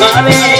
Hare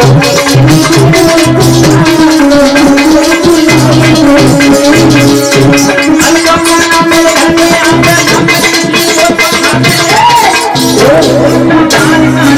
I'm میں گنی